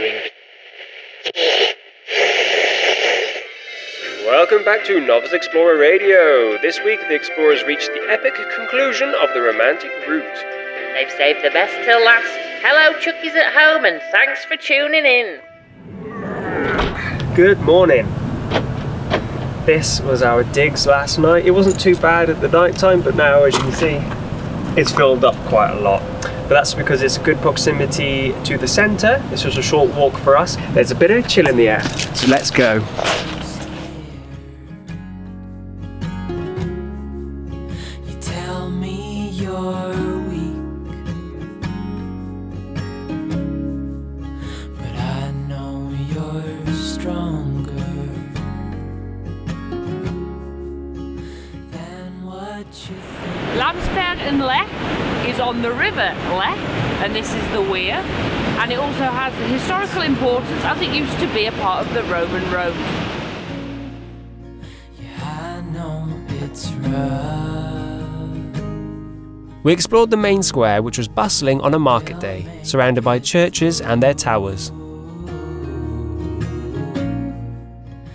doing. Welcome back to Novice Explorer Radio. This week, the explorers reached the epic conclusion of the romantic route. They've saved the best till last. Hello, Chucky's at home, and thanks for tuning in. Good morning. This was our digs last night. It wasn't too bad at the night time, but now, as you can see, it's filled up quite a lot. But that's because it's good proximity to the centre. It's just a short walk for us. There's a bit of chill in the air. So let's go. Importance as it used to be a part of the Roman road. Yeah, I know it's rough. We explored the main square, which was bustling on a market day, surrounded by churches and their towers.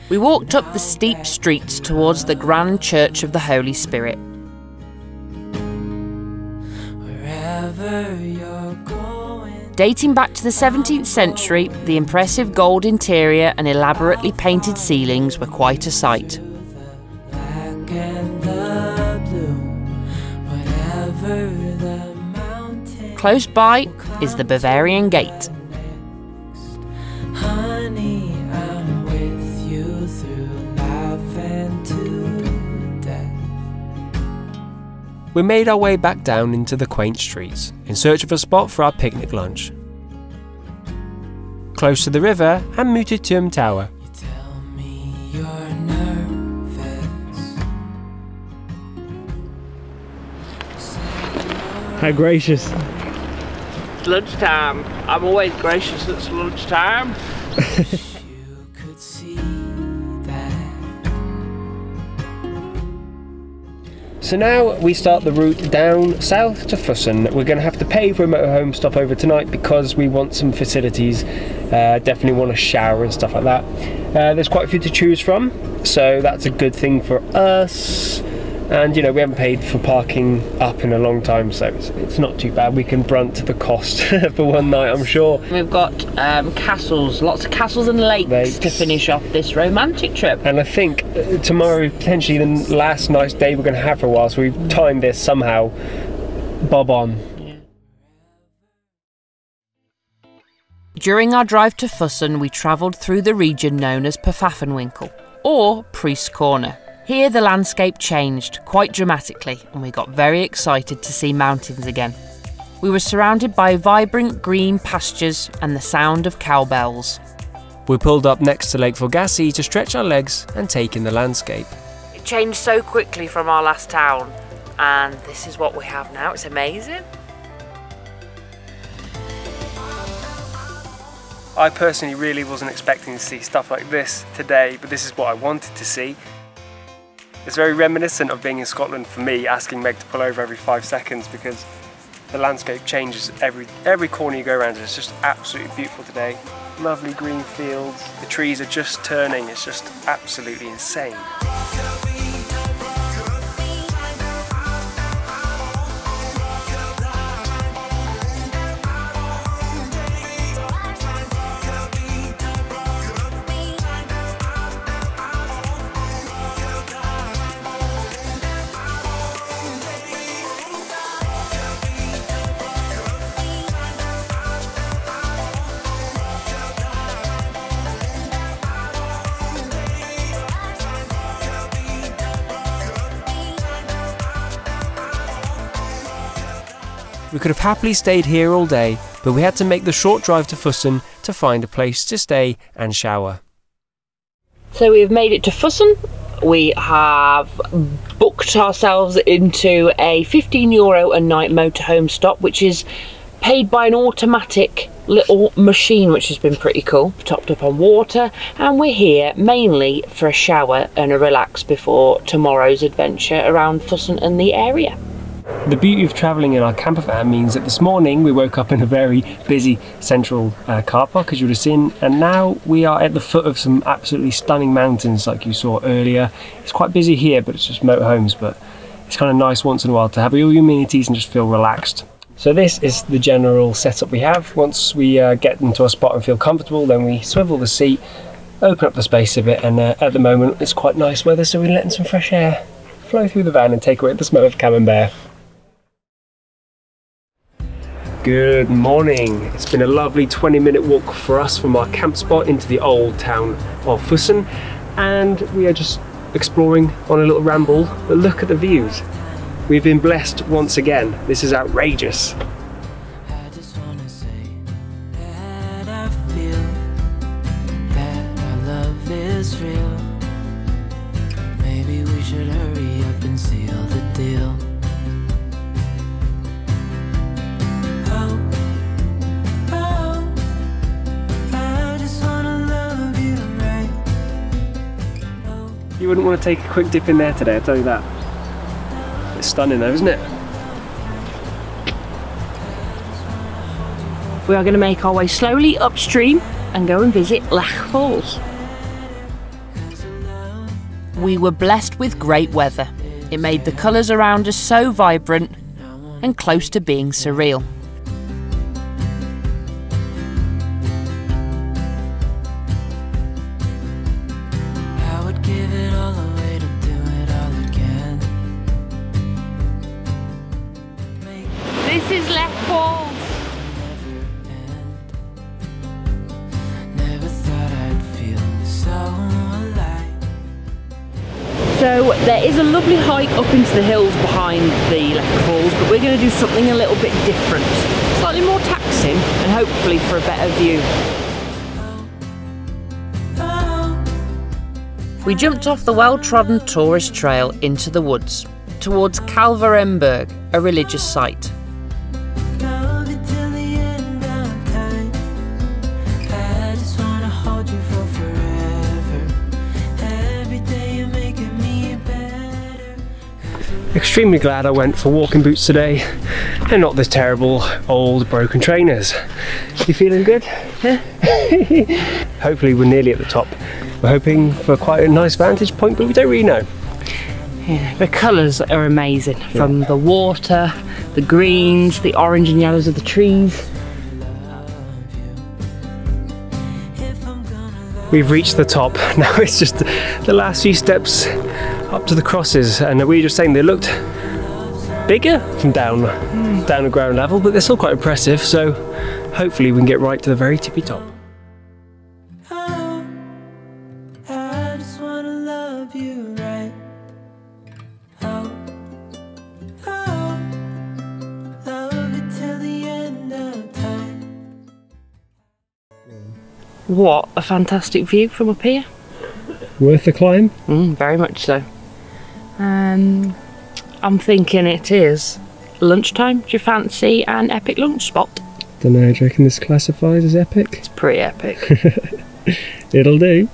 We walked up the steep streets towards the Grand Church of the Holy Spirit. Wherever you're going, Dating back to the 17th century, the impressive gold interior and elaborately painted ceilings were quite a sight. black and the blue, whatever the mountain. Close by is the Bavarian Gate. We made our way back down into the quaint streets in search of a spot for our picnic lunch. Close to the river and Mutterturm Tower. You tell me you're nervous. How gracious. It's lunchtime. I'm always gracious it's lunchtime. So now we start the route down south to Fussen. We're going to have to pay for a motorhome stopover tonight because we want some facilities. Uh, definitely want a shower and stuff like that. Uh, there's quite a few to choose from, so that's a good thing for us. And you know we haven't paid for parking up in a long time, so it's, it's not too bad. We can brunt the cost for one night, I'm sure. We've got um, castles, lots of castles and lakes, Lakes. to finish off this romantic trip. And I think uh, tomorrow is potentially the last nice day we're going to have for a while, so we've timed this somehow. Bob on. During our drive to Fussen, we travelled through the region known as Pfaffenwinkel, or Priest's Corner. Here, the landscape changed quite dramatically, and we got very excited to see mountains again. We were surrounded by vibrant green pastures and the sound of cowbells. We pulled up next to Lake Forggensee to stretch our legs and take in the landscape. It changed so quickly from our last town, and this is what we have now. It's amazing. I personally really wasn't expecting to see stuff like this today, but this is what I wanted to see. It's very reminiscent of being in Scotland for me, asking Meg to pull over every five seconds because the landscape changes every every corner you go around. It's just absolutely beautiful today. Lovely green fields. The trees are just turning. It's just absolutely insane. We could have happily stayed here all day, but we had to make the short drive to Fussen to find a place to stay and shower. So we've made it to Fussen. We have booked ourselves into a 15 euro a night motorhome stop, which is paid by an automatic little machine, which has been pretty cool, topped up on water. And we're here mainly for a shower and a relax before tomorrow's adventure around Fussen and the area. The beauty of travelling in our camper van means that this morning we woke up in a very busy central uh, car park, as you would have seen, and now we are at the foot of some absolutely stunning mountains, like you saw earlier. It's quite busy here, but it's just motorhomes, but it's kind of nice once in a while to have all your amenities and just feel relaxed. So this is the general setup we have. Once we uh, get into a spot and feel comfortable, then we swivel the seat, open up the space a bit, and uh, at the moment it's quite nice weather, so we're letting some fresh air flow through the van and take away the smell of camembert. Good morning. It's been a lovely 20 minute walk for us from our camp spot into the old town of Fussen, and we are just exploring on a little ramble, but look at the views. We've been blessed once again. This is outrageous. You wouldn't want to take a quick dip in there today, I'll tell you that. It's stunning though, isn't it? We are going to make our way slowly upstream and go and visit Lech Falls. We were blessed with great weather. It made the colours around us so vibrant and close to being surreal. Is a lovely hike up into the hills behind the Falls, but we're going to do something a little bit different. Slightly more taxing and hopefully for a better view. We jumped off the well-trodden tourist trail into the woods, towards Kalvarienberg, a religious site. Extremely glad I went for walking boots today and not the terrible old broken trainers. You feeling good? Yeah. Hopefully we're nearly at the top. We're hoping for quite a nice vantage point, but we don't really know. Yeah, The colours are amazing, from the water, the greens, the orange and yellows of the trees. If I'm gonna love We've reached the top. Now it's just the last few steps up to the crosses, and we were just saying they looked bigger from down down the ground level, but they're still quite impressive. So hopefully we can get right to the very tippy top. oh, I just wanna love you right. Oh, oh, love it till the end of time. What a fantastic view from up here. Worth the climb? Mm, very much so. Um, I'm thinking it is lunchtime. Do you fancy an epic lunch spot? Don't know. Do you reckon this classifies as epic? It's pretty epic. It'll do.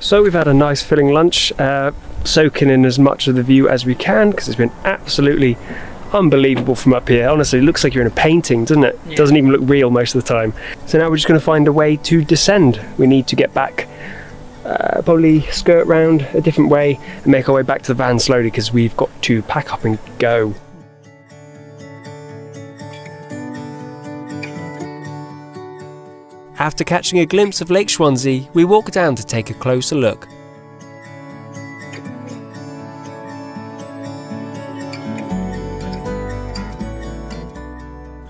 So we've had a nice filling lunch, uh, soaking in as much of the view as we can because it's been absolutely unbelievable from up here. Honestly, it looks like you're in a painting, doesn't it? Yeah. Doesn't even look real most of the time. So now we're just going to find a way to descend. We need to get back, uh, probably skirt round a different way and make our way back to the van slowly because we've got to pack up and go. After catching a glimpse of Lake Schwansee, we walk down to take a closer look.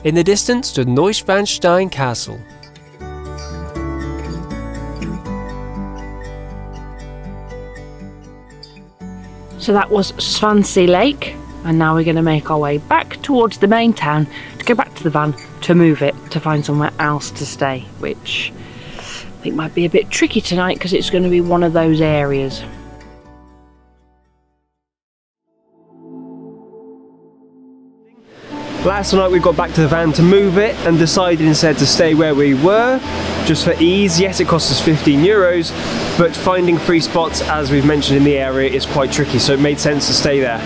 In the distance stood Neuschwanstein Castle. So that was Schwansee Lake, and now we're going to make our way back towards the main town to go back to the van to move it to find somewhere else to stay, which I think might be a bit tricky tonight because it's going to be one of those areas. Last night we got back to the van to move it and decided instead to stay where we were, just for ease. Yes, it cost us 15 euros, but finding free spots, as we've mentioned in the area, is quite tricky, so it made sense to stay there.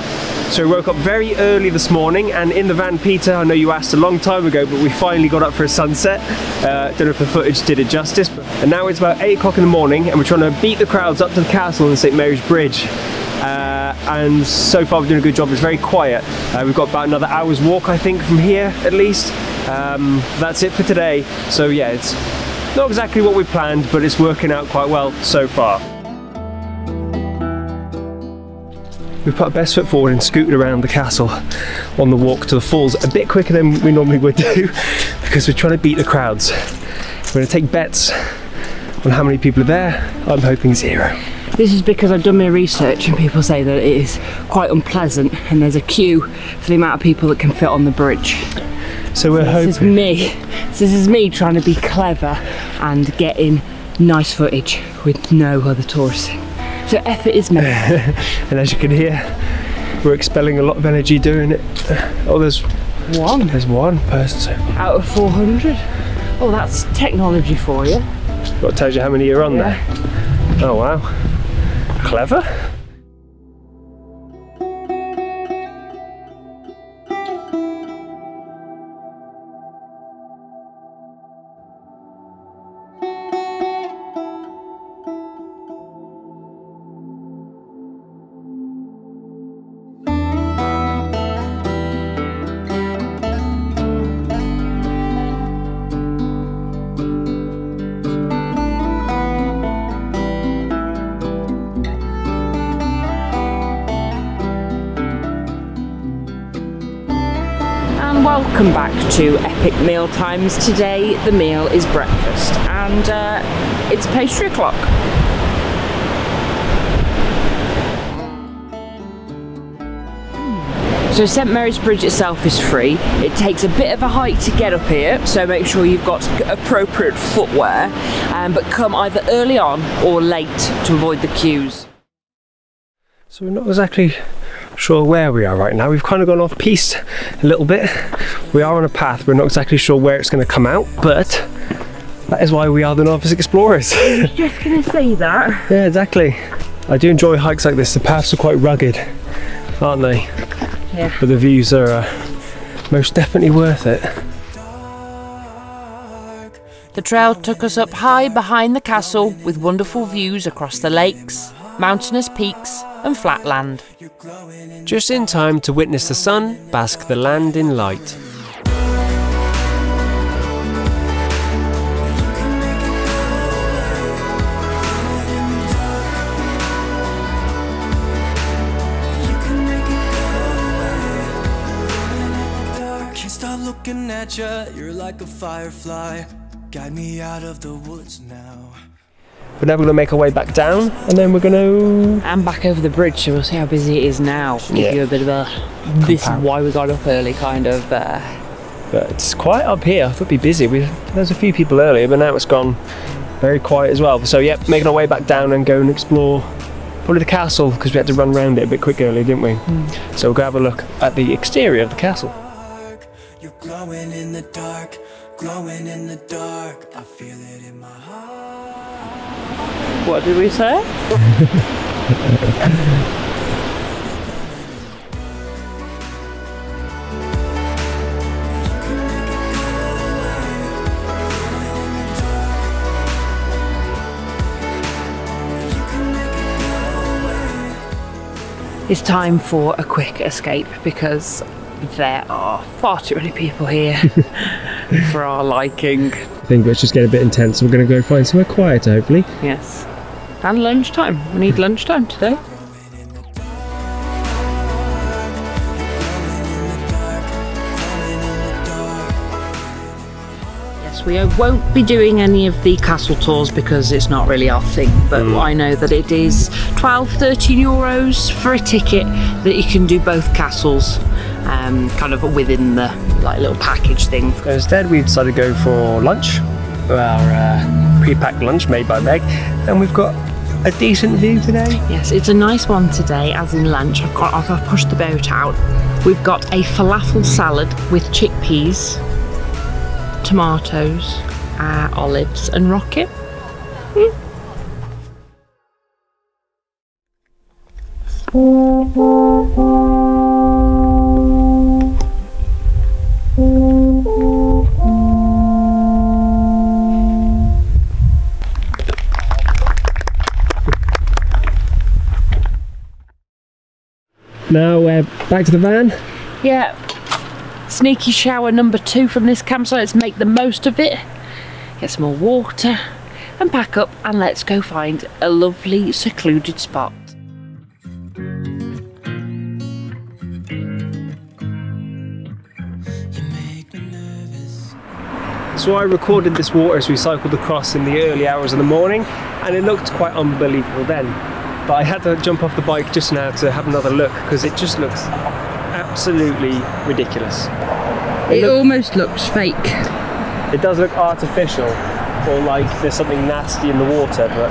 So we woke up very early this morning and in the van, Peter, I know you asked a long time ago, but we finally got up for a sunset. Uh, don't know if the footage did it justice. But, and now it's about 8 o'clock in the morning and we're trying to beat the crowds up to the castle in St Mary's Bridge. Uh, and so far we're doing a good job, it's very quiet. Uh, we've got about another hour's walk, I think, from here at least. Um, that's it for today. So yeah, it's not exactly what we planned, but it's working out quite well so far. We've put our best foot forward and scooted around the castle on the walk to the falls a bit quicker than we normally would do because we're trying to beat the crowds. We're going to take bets on how many people are there. I'm hoping zero. This is because I've done my research and people say that it is quite unpleasant and there's a queue for the amount of people that can fit on the bridge. So we're hoping. This is me. This is me trying to be clever and getting nice footage with no other tourists. So effort is made. And as you can hear, we're expelling a lot of energy doing it. Oh, there's One there's one person so out of 400. Oh, that's technology for you. What tells you how many you're on there? Oh wow, clever. Welcome back to Epic Meal Times. Today the meal is breakfast and uh, it's pastry o'clock. So St Mary's Bridge itself is free. It takes a bit of a hike to get up here, so make sure you've got appropriate footwear. Um, but come either early on or late to avoid the queues. So we're not exactly sure where we are right now. We've kind of gone off piste a little bit. We are on a path. We're not exactly sure where it's going to come out, but that is why we are the novice explorers. Just gonna say that. yeah, exactly. I do enjoy hikes like this. The paths are quite rugged, aren't they? Yeah. But the views are uh, most definitely worth it. The trail took us up high behind the castle with wonderful views across the lakes, mountainous peaks, and flat land. Just in time to witness the sun bask the land in light. Looking at you, you're like a firefly. Guide me out of the woods now. But now we're now going to make our way back down, and then we're going to And back over the bridge, so we'll see how busy it is now. Give Yeah. you a bit of a this is why we got up early kind of. Uh, But it's quiet up here. I thought it'd be busy. We, there's a few people earlier, but now it's gone very quiet as well. So, yep, making our way back down and go and explore probably the castle because we had to run around it a bit quick earlier, didn't we? So, we'll go have a look at the exterior of the castle. You're glowing in the dark, glowing in the dark. I feel it in my heart. What did we say? It's time for a quick escape because there are far too many people here for our liking. I think let's just getting a bit intense. So We're going to go find somewhere quieter, hopefully. Yes. And lunchtime. We need lunchtime today. Yes, we won't be doing any of the castle tours because it's not really our thing. But mm. I know that it is 12, 13 euros for a ticket that you can do both castles, um, kind of within the like little package thing. Instead, we decided to go for lunch, our uh, pre-packed lunch made by Meg, and we've got a decent view today. Yes, it's a nice one today, as in lunch. I've got I've pushed the boat out. We've got a falafel salad with chickpeas, tomatoes, uh, olives, and rocket. Now we're back to the van. Yeah. Sneaky shower number two from this campsite. Let's make the most of it. Get some more water and pack up and let's go find a lovely secluded spot. You make me nervous. So I recorded this water as we cycled across in the early hours of the morning, and it looked quite unbelievable then. But I had to jump off the bike just now to have another look because it just looks absolutely ridiculous. It look- almost looks fake. It does look artificial, or like there's something nasty in the water, but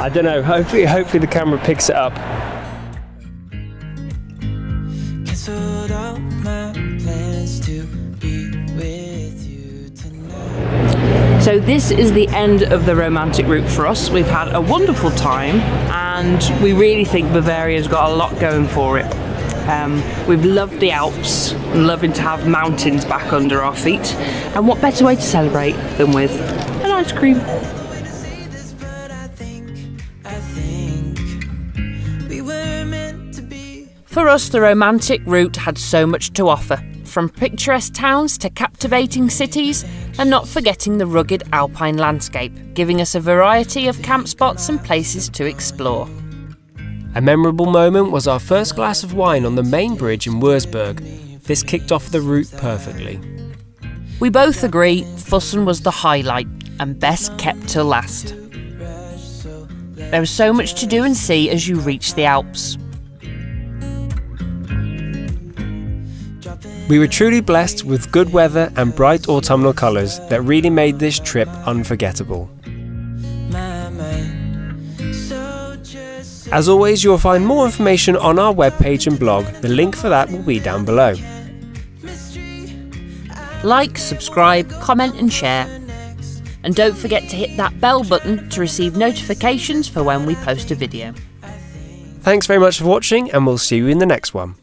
I don't know. Hopefully, hopefully the camera picks it up. So this is the end of the romantic route for us. We've had a wonderful time and we really think Bavaria's got a lot going for it. Um, we've loved the Alps, and loving to have mountains back under our feet. And what better way to celebrate than with an ice cream? For us, the romantic route had so much to offer, from picturesque towns to captivating cities, and not forgetting the rugged alpine landscape, giving us a variety of camp spots and places to explore. A memorable moment was our first glass of wine on the main bridge in Wurzburg. This kicked off the route perfectly. We both agree Fussen was the highlight and best kept till last. There was so much to do and see as you reach the Alps. We were truly blessed with good weather and bright autumnal colours that really made this trip unforgettable. My mind. So just As always, you'll find more information on our webpage and blog. The link for that will be down below. Like, subscribe, comment, and share. And don't forget to hit that bell button to receive notifications for when we post a video. Thanks very much for watching, and we'll see you in the next one.